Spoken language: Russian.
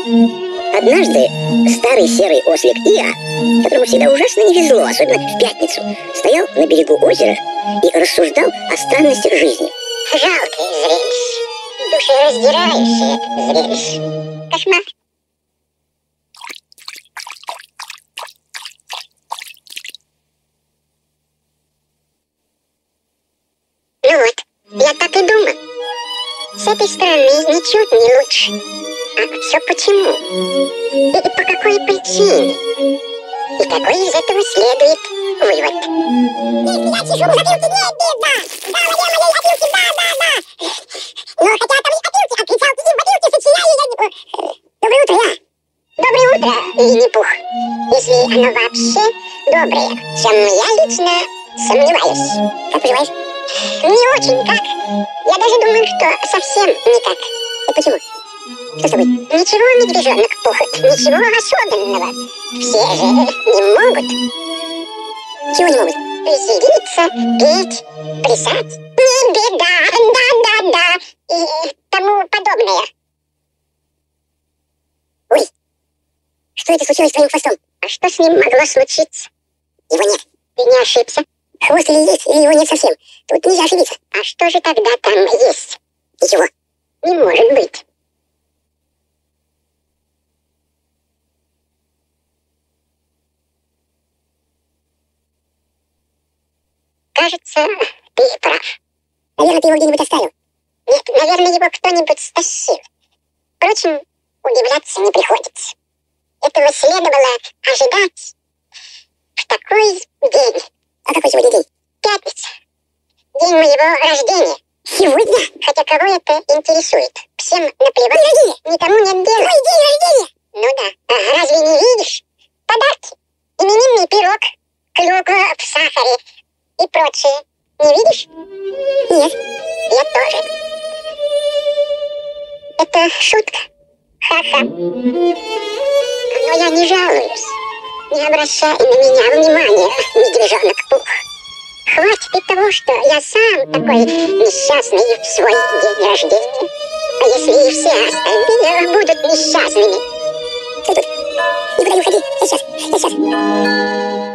Однажды старый серый ослик Иа, которому всегда ужасно не везло, особенно в пятницу, стоял на берегу озера и рассуждал о странностях жизни. Жалкое зрелище, душераздирающее зрелище. Кошмар. Ну вот, я так и думал. С этой стороны ничуть не лучше. Все почему? И, по какой причине? И какой из этого следует вывод? Если я чешу запилки, не беда! Да, моя моей опилки, да, да, да! Но хотя там и опилки, а кричалки и опилки сочиняю я не... Доброе утро, я! Доброе утро, Винни-Пух! Если оно вообще доброе, чем я лично сомневаюсь. Как поживаешь? Не очень, как? Я даже думаю, что совсем никак. Что с тобой? Ничего, медвежонок пухот, ничего особенного. Все же не могут. Чего не могут? Веселиться, петь, плясать. Не беда, да-да-да. И тому подобное. Ой, что это случилось с твоим хвостом? А что с ним могло случиться? Его нет. Ты не ошибся? Хвост или есть, или его нет совсем. Тут нельзя ошибиться. А что же тогда там есть? Ничего. Кажется, ты прав. Наверное, ты его где-нибудь оставил. Нет, наверное, его кто-нибудь стащил. Впрочем, удивляться не приходится. Этого следовало ожидать в такой день. А какой сегодня день? Пятница. День моего рождения. Сегодня? Хотя кого это интересует? Всем наплевать. День рождения? Никому нет дела. Твой день рождения? Ну да. А разве не видишь? Подарки. Именинный пирог, клюква в сахаре и прочее. Не видишь? Нет. Я тоже. Это шутка. Ха-ха. Но я не жалуюсь. Не обращай на меня внимания, медвежонок Пух. Хватит и того, что я сам такой несчастный в свой день рождения. А если и все остальные будут несчастными? Стой тут. Никуда не уходи. Я сейчас. Я сейчас.